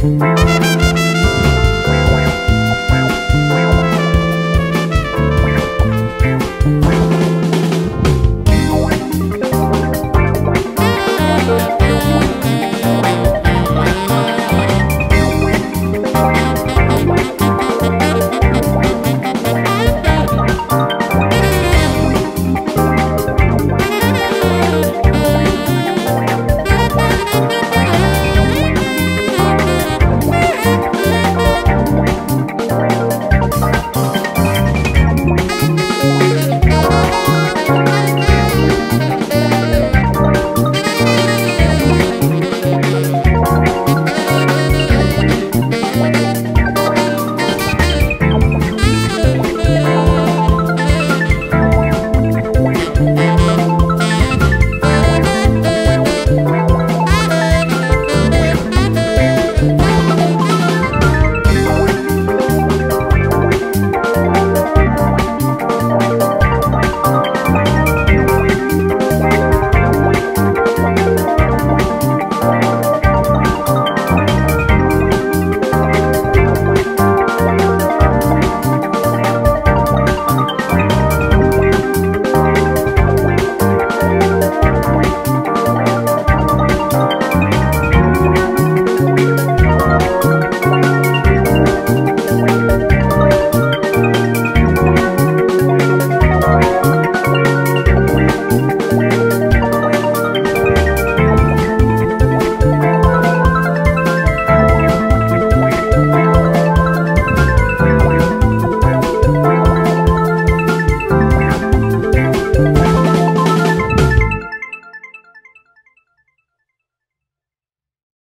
Bye.